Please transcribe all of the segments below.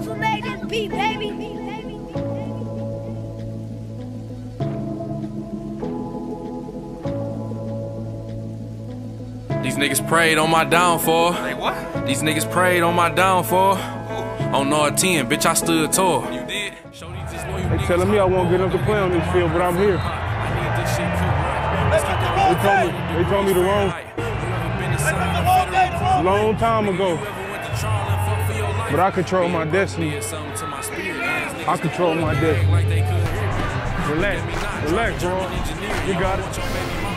Hustle made this beat, baby. These niggas prayed on my downfall. Hey, what? These niggas prayed on my downfall. On R 10, bitch, I stood tall. You did? Show these just loyal They telling me I won't get enough to play on this field, but I'm here. I need this shit cooked right. Let's get the They told me, they told me the wrong, long time ago. But I control my destiny. I control my destiny. Relax, relax, bro. You got it.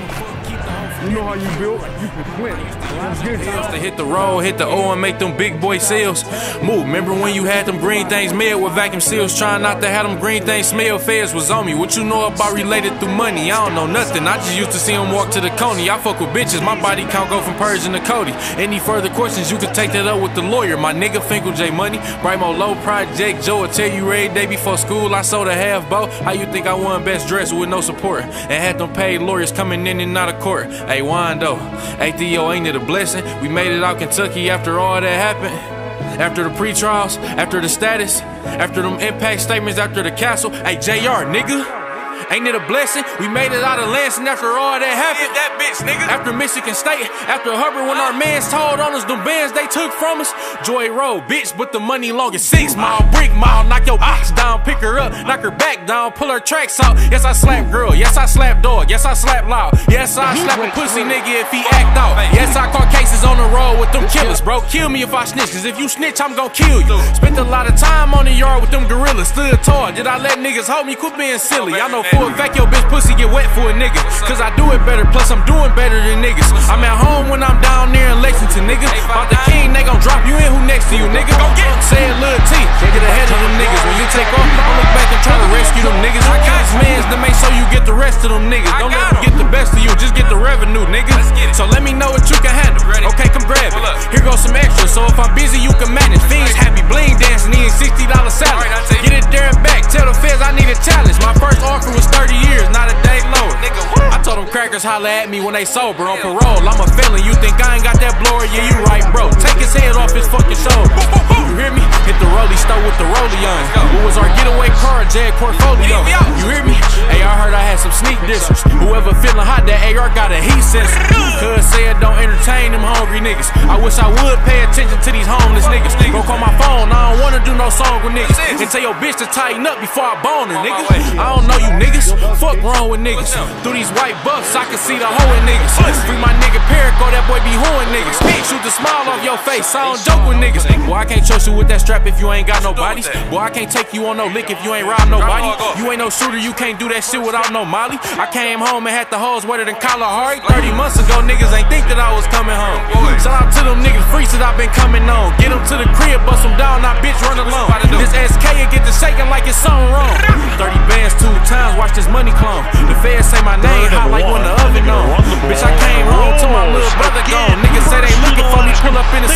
You know how you built. You can get To hit the road, hit the O and make them big boy sales. Move. Remember when you had them green things made with vacuum seals? Trying not to have them green things smell. Feds was on me. What you know about related through money? I don't know nothing. I just used to see them walk to the coney. I fuck with bitches. My body count go from Persian to Cody. Any further questions, you can take that up with the lawyer. My nigga Finkel J Money. Brimo Low Project Joe will tell you every day before school. I sold a half bow. How you think I won best dress with no support? And had them paid lawyers coming in and out of court. Hey, Wando. ATO ain't it a blessing? We made it out Kentucky after all that happened. After the pre-trials, after the status, after them impact statements, after the castle. Hey, JR, nigga. Ain't it a blessing? We made it out of Lansing after all that happened. That bitch, nigga. After Michigan State, after Hubbard, when our mans told on us, them bands they took from us. Joy Road, bitch, but the money long as six mile, brick mile. Knock your bitch down, pick her up, knock her back down, pull her tracks out. Yes, I slap girl. Yes, I slap dog. Yes, I slap loud. Yes, I slap a pussy nigga if he act out. Yes, I caught cases on the road with them killers, bro. Kill me if I snitch, cause if you snitch, I'm gon' kill you. Spent a lot of time on the yard with them gorillas, stood tall. Did I let niggas hold me? Quit being silly. I know for a fact your bitch pussy get wet for a nigga. Cause I do it better, plus I'm doing better than niggas. I'm at home when I'm down there in Lexington, nigga. About the king, they gon' drop you in who next to you, nigga. Go get Say it, Lil T. Get ahead of them niggas. When you take off, don't look back and try to rescue them niggas. I got mans to make sure you get the rest of them niggas. Don't let them get the best of you, just get the revenue, nigga. So let me know what you can handle. Okay, come grab it. Here goes some extra, so if I'm busy, you can manage. Fiends happy, bling dancing, eating $60 salad. Get it there and back, tell the feds I need a challenge. My first offer was them holla at me when they sober on parole. I'm a felon, you think I ain't got that blower? Yeah, you right, bro. Take his head off his fucking shoulder. You hear me? Hit the rollie stove with the rollie on. What was our getaway car? Jag portfolio. You hear me? Hey, I heard I had some sneak dissers. Whoever feeling hot, that AR got a heat sensor. Cuz said don't entertain them hungry niggas. I wish I would pay attention to these homeless niggas. Go call my phone, I don't wanna do no song with niggas. And tell your bitch to tighten up before I bone her, nigga. I don't know you niggas. Fuck wrong with niggas. Through these white buffs, I can see the hoe in niggas. Free my nigga Perico, that boy be hoeing niggas. Shoot the smile off your face, I don't joke with niggas. Boy, I can't trust you with that strap if you ain't got no bodies. Boy, I can't take you on no lick if you ain't robbed nobody. You ain't no shooter, you can't do that shit without no molly. I came home and had the hoes wetter than Kalahari. 30 months ago, niggas ain't think that I was coming home. Shout out to them niggas free since I've been coming on. Get them to the crib, bust them down, now bitch run alone. This SK and get to shaking like it's something wrong. 30 bands two times, watch this money clump. The feds say my name hot like when the oven on. Bitch, I came home to my little brother gone. Niggas say they looking for me, pull up in the